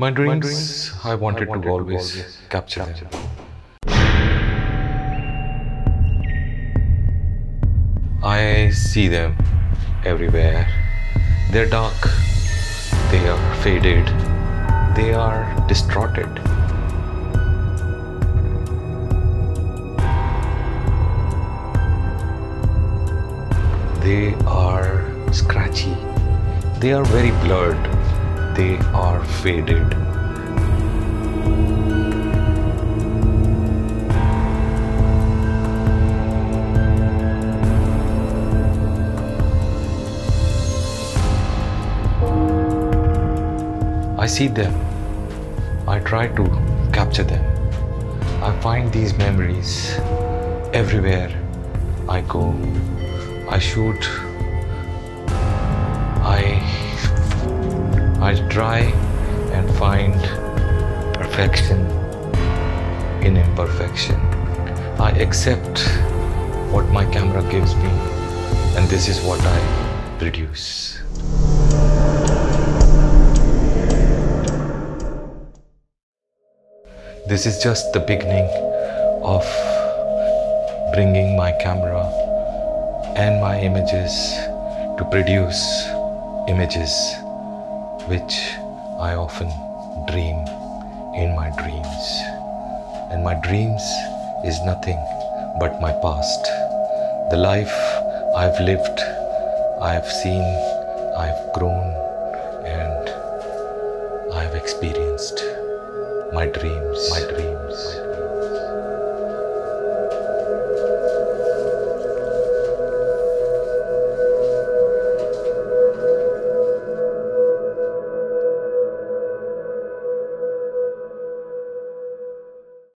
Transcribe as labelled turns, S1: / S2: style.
S1: My dreams, I wanted, to always, capture, them. I see them everywhere. They're dark, they are faded, they are distorted. They are scratchy, they are very blurred, they are faded. I see them. I try to capture them. I find these memories everywhere I go. I shoot. I I try and find perfection in imperfection. I accept what my camera gives me and this is what I produce. This is just the beginning of bringing my camera and my images to produce images which I often dream in my dreams. And my dreams is nothing but my past. The life I've lived, I've seen, I've grown, and I've experienced my dreams, my dreams.